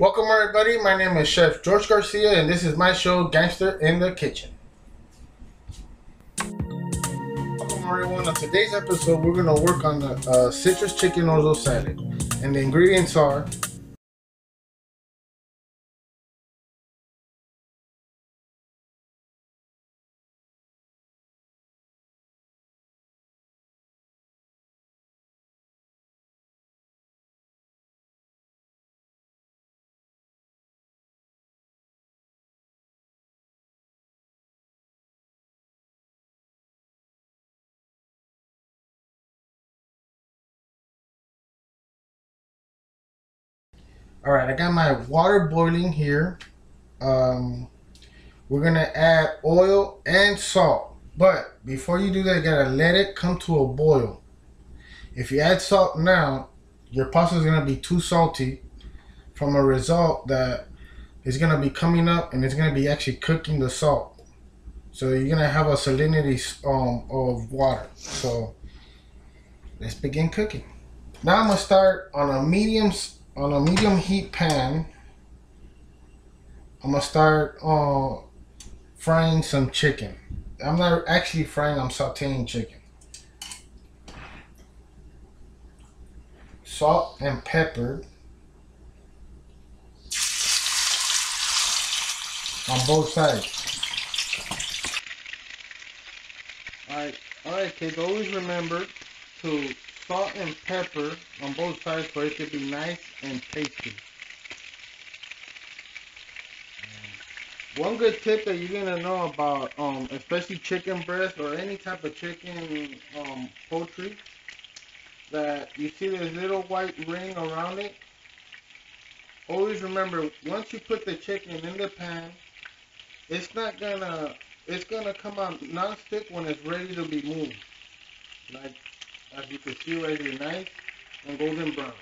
Welcome, everybody. My name is Chef George Garcia, and this is my show, Gangster in the Kitchen. Welcome, everyone. On today's episode, we're going to work on the uh, citrus chicken orzo salad, and the ingredients are All right, I got my water boiling here. Um, we're gonna add oil and salt. But before you do that, you gotta let it come to a boil. If you add salt now, your pasta is gonna be too salty from a result that is gonna be coming up and it's gonna be actually cooking the salt. So you're gonna have a salinity um, of water. So let's begin cooking. Now I'm gonna start on a medium on a medium heat pan, I'm gonna start uh, frying some chicken. I'm not actually frying, I'm sauteing chicken. Salt and pepper on both sides. Alright, alright kids, always remember to salt and pepper on both sides for it to be nice and tasty. One good tip that you're gonna know about, um, especially chicken breast or any type of chicken um, poultry, that you see this little white ring around it. Always remember, once you put the chicken in the pan, it's not gonna, it's gonna come out non-stick when it's ready to be moved. Like as you can see right here, nice and golden brown.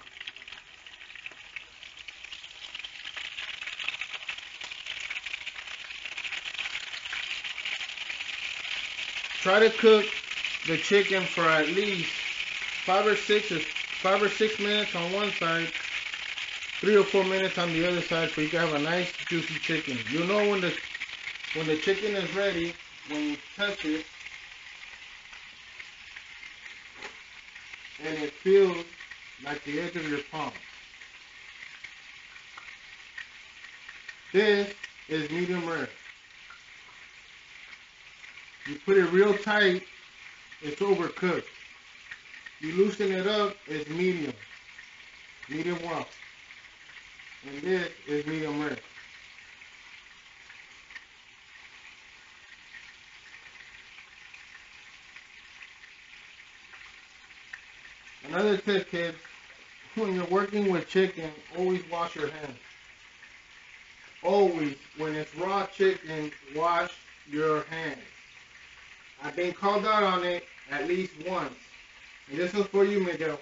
Try to cook the chicken for at least five or six five or six minutes on one side, three or four minutes on the other side, so you can have a nice juicy chicken. You'll know when the when the chicken is ready when you touch it and it feels like the edge of your palm. This is medium rare. You put it real tight, it's overcooked. You loosen it up, it's medium. Medium well. And this is medium rare. Another tip, kids, when you're working with chicken, always wash your hands. Always, when it's raw chicken, wash your hands. I've been called out on it at least once. And this is for you, Miguel.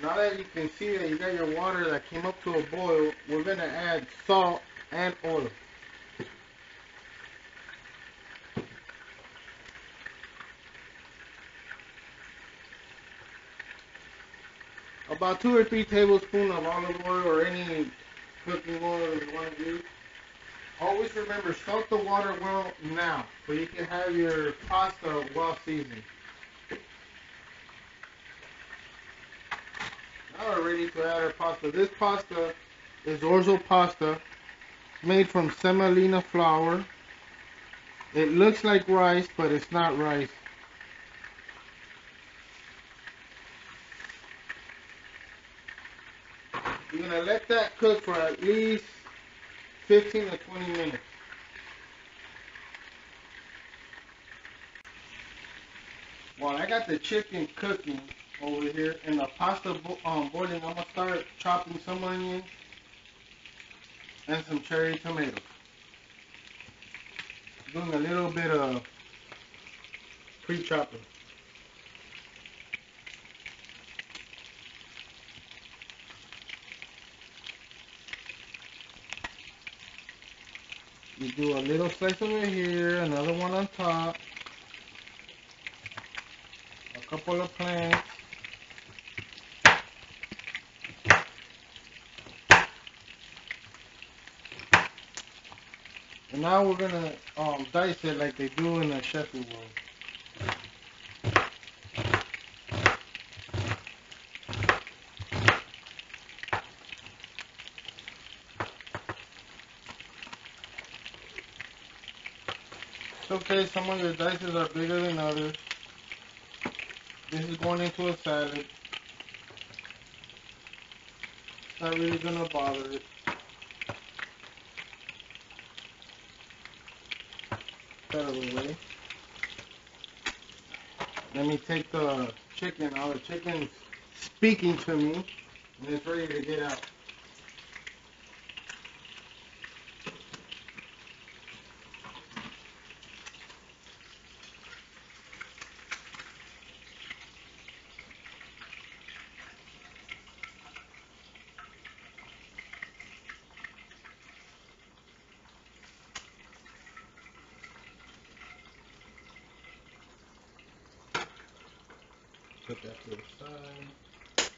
Now that you can see that you got your water that came up to a boil, we're going to add salt and oil. About two or three tablespoons of olive oil or any cooking oil you want to use. Always remember, salt the water well now so you can have your pasta well seasoned. Now we're ready to add our pasta. This pasta is orzo pasta made from semolina flour. It looks like rice, but it's not rice. You're going to let that cook for at least 15 to 20 minutes. While I got the chicken cooking over here and the pasta bo um, boiling, I'm going to start chopping some onions and some cherry tomatoes. Doing a little bit of pre-chopping. You do a little slice over here, another one on top. A couple of plants. And now we're gonna um, dice it like they do in the Sheffield world. It's okay, some of your dices are bigger than others. This is going into a salad. It's not really gonna bother it. That out of the way. Let me take the chicken out. The chicken's speaking to me and it's ready to get out. Put that to the side.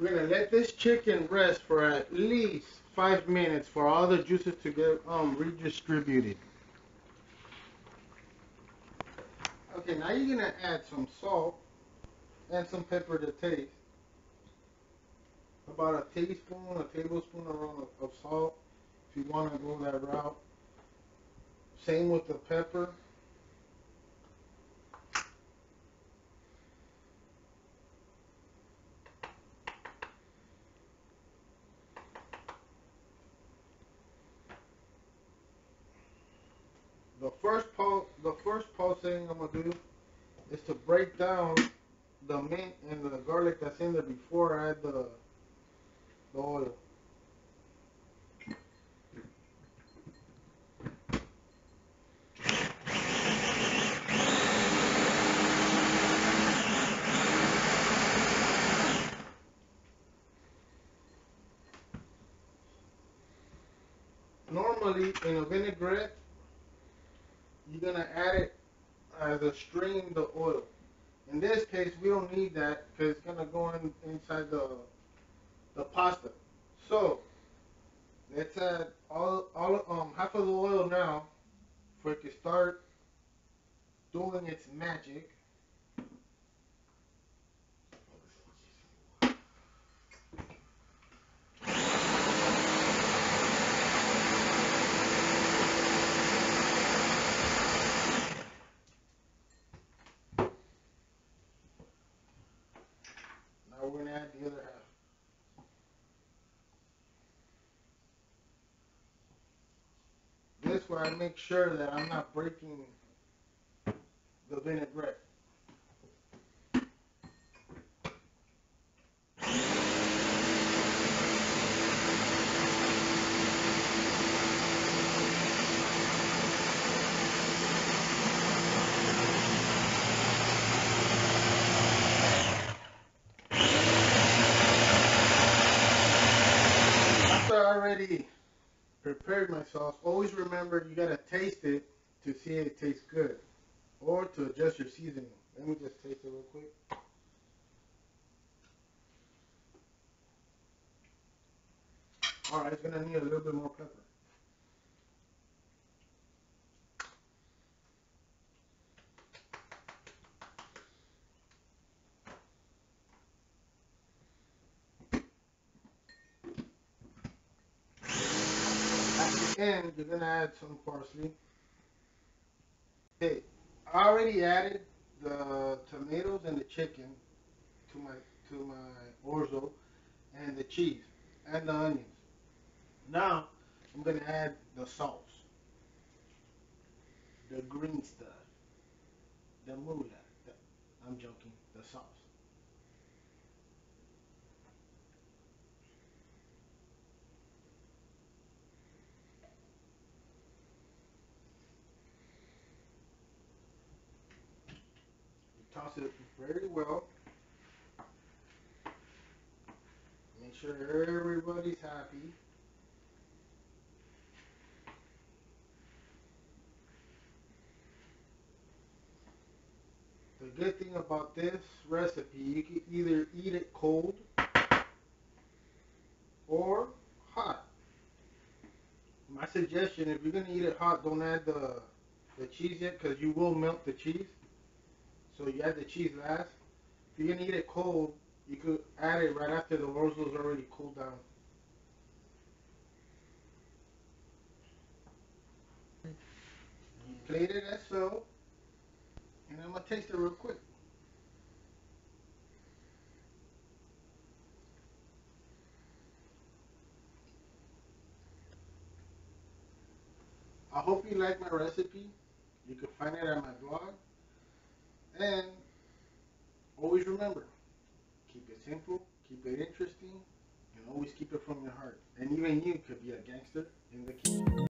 We're gonna let this chicken rest for at least five minutes for all the juices to get um redistributed. Okay, now you're gonna add some salt and some pepper to taste. About a teaspoon, a tablespoon around of, of salt, if you want to go that route. Same with the pepper. The first pulse, the first pulsing I'm gonna do is to break down the mint and the garlic that's in there before I add the the oil. Normally in a vinaigrette you're gonna add it as a stream the oil. In this case, we don't need that because it's gonna go in, inside the the pasta. So let's add all all um half of the oil now, for it to start doing its magic. We're gonna add the other half. This way I make sure that I'm not breaking the vinaigrette. After I already prepared my sauce, always remember you gotta taste it to see if it tastes good or to adjust your seasoning. Let me just taste it real quick. Alright, it's gonna need a little bit more pepper. You're gonna add some parsley. Okay, I already added the tomatoes and the chicken to my to my orzo and the cheese and the onions. Now I'm gonna add the sauce, the green stuff, the moolah. The, I'm joking. The sauce. It very well. Make sure everybody's happy. the good thing about this recipe, you can either eat it cold or hot. My suggestion, if you're gonna eat it hot, don't add the the cheese yet because you will melt the cheese. So you add the cheese last. If you're gonna eat it cold, you could add it right after the orzo's already cooled down. Plate it as so, and I'm gonna taste it real quick. I hope you like my recipe. You can find it on my blog. And always remember, keep it simple, keep it interesting, and always keep it from your heart. And even you could be a gangster in the kitchen.